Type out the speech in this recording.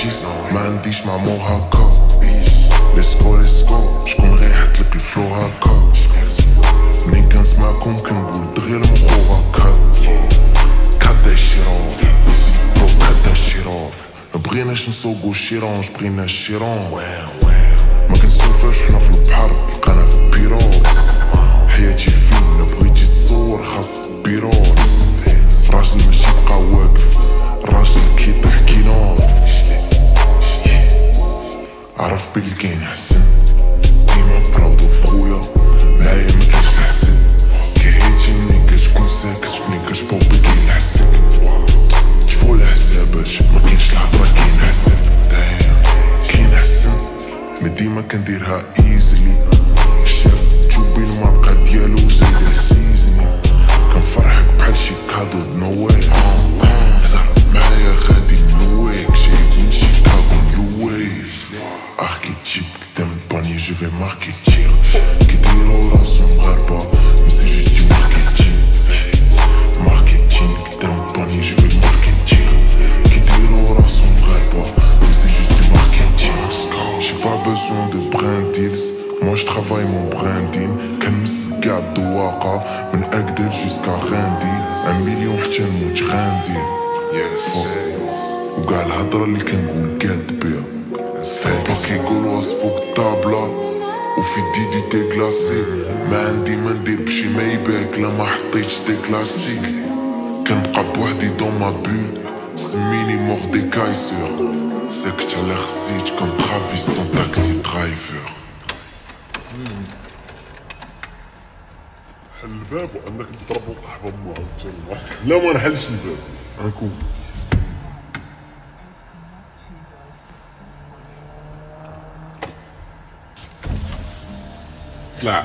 الارتيست ما عنديش مع مو هكا ليسكو ليسكو شكون غيحطلك الفلو هكا منين كنسمعكم كنقول دغيا المخو هكا كدا شيروف برو كدا شيروف ما بغيناش نسوقو شيرونج بغينا الشيرون ما كنسولفاش حنا في البحر تلقانا في بيرو حياتي فين لا ديما كنديرها ايزلي شاف تشوبي المارقه ديالو زايده سيزني كنفرحك بحال شي كادو بنوال. هضر معايا غادي نويك. جايب من شيكاغو نيو ويف اخ كي تجيب قدام الباني جو في ماركي كي ديرو راسو مغاربة مي pas besoin de brindills Moi je travaille mon branding كنمس كاع الدواقة من أجدر جوسكا غاندي ان مليون حتى نموت غاندي وكاع الهضرة اللي كنقول قاد بيها با كيقولوا واس فوق الطابلة وفي ديدي تي كلاسي ما عندي ما ندير بشي مايباك لا ما حطيتش دي كلاسيك كنبقى بوحدي دون ما بول سميني مور دي كايسر ساكت على خسيت كوم ترافيس دون تاكسي درايفر حل الباب وأنك تضرب وقحبه امها عاوتاني لا ما نحلش الباب. غنكون طلع